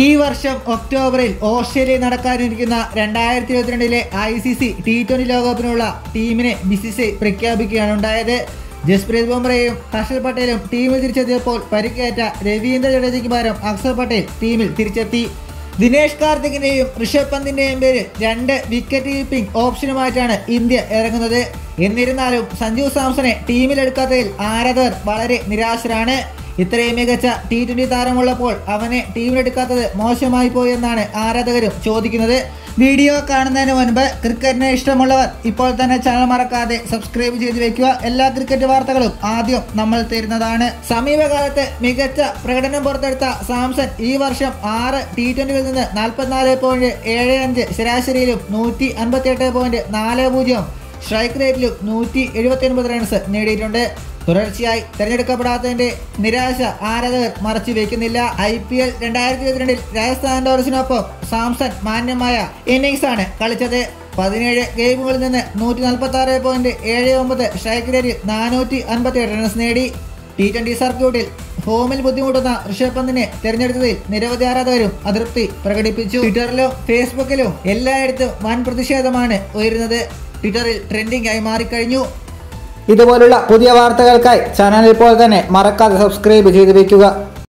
ഈ വർഷം ഒക്ടോബറിൽ ഓസ്ട്രേലിയ നടക്കാനിരിക്കുന്ന രണ്ടായിരത്തി ഇരുപത്തിരണ്ടിലെ I C C T twenty ലോകകപ്പിനുള്ള ടീമിനെ ബി സി സി പ്രഖ്യാപിക്കുകയാണ് ഉണ്ടായത്. ജസ്പ്രീത് ബുംറയും ഹർഷൽ പട്ടേലും ടീമിൽ തിരിച്ചെത്തിയപ്പോൾ പരിക്കേറ്റ രവീന്ദ്ര ജഡേജയ്ക്ക് പകരം അക്സർ പട്ടേൽ ടീമിൽ തിരിച്ചെത്തി. ദിനേഷ് കാർത്തികിന്റെയും ഋഷഭ് പന്തിന്റെയും പേരിൽ രണ്ട് വിക്കറ്റ് കീപ്പിംഗ് ഓപ്ഷനുമായിട്ടാണ് ഇന്ത്യ ഇറങ്ങുന്നത്. എന്നിരുന്നാലും സഞ്ജു സാംസണെ ടീമിലെടുക്കാത്തതിൽ ആരാധകർ വളരെ നിരാശരാണ്. ഇത്രയും മികച്ച ടി ട്വന്റി താരമുള്ളപ്പോൾ അവനെ ടീമിലെടുക്കാത്തത് മോശമായി പോയി എന്നാണ് ആരാധകരും ചോദിക്കുന്നത്. വീഡിയോ കാണുന്നതിന് മുൻപ് ക്രിക്കറ്റിനെ ഇഷ്ടമുള്ളവർ ഇപ്പോൾ തന്നെ ചാനൽ മറക്കാതെ സബ്സ്ക്രൈബ് ചെയ്ത് വെക്കുക. എല്ലാ ക്രിക്കറ്റ് വാർത്തകളും ആദ്യം നമ്മൾ തരുന്നതാണ്. സമീപകാലത്ത് മികച്ച പ്രകടനം പുറത്തെടുത്ത സാംസൺ ഈ വർഷം ആറ് ടി ട്വന്റിയിൽ നിന്ന് നാൽപ്പത്തിനാല് പോയിന്റ് ഏഴ് അഞ്ച് ശരാശരിയിലും നൂറ്റി അൻപത്തി എട്ട് പോയിന്റ് നാല് പൂജ്യം സ്ട്രൈക്ക് റേറ്റിലും നൂറ്റി എഴുപത്തി ഒൻപത് റൺസ് നേടിയിട്ടുണ്ട്. തുടർച്ചയായി തെരഞ്ഞെടുക്കപ്പെടാത്തതിന്റെ നിരാശ ആരാധകർ മറച്ചു വെക്കുന്നില്ല. ഐ പി എൽ രണ്ടായിരത്തി ഇരുപത്തിരണ്ടിൽ രാജസ്ഥാൻ റോയൽസിനൊപ്പം സാംസൺ മാന്യമായ ഇന്നിംഗ്സ് ആണ് കളിച്ചത്. പതിനേഴ് ഗെയിമുകളിൽ നിന്ന് നൂറ്റി നാൽപ്പത്തി ആറ് പോയിന്റ് ഏഴ് ഒമ്പത് സ്ട്രൈക്ക് റേറ്റിൽ നാനൂറ്റി അൻപത്തി റൺസ് നേടി. ടി ട്വന്റി സർക്യൂട്ടിൽ ഫോമിൽ ബുദ്ധിമുട്ടുന്ന ഋഷഭ് പന്തിനെ തെരഞ്ഞെടുത്തതിൽ നിരവധി ആരാധകരും അതൃപ്തി പ്രകടിപ്പിച്ചു. ട്വിറ്ററിലോ ഫേസ്ബുക്കിലോ എല്ലായിടത്തും വൻ പ്രതിഷേധമാണ് ഉയരുന്നത്. ട്വിറ്ററിൽ ട്രെൻഡിംഗ് ആയി മാറിക്കഴിഞ്ഞു. ഇതുപോലുള്ള പുതിയ വാർത്തകൾക്കായി ചാനൽ ഇപ്പോൾ തന്നെ മറക്കാതെ സബ്സ്ക്രൈബ് ചെയ്ത് വെക്കുക.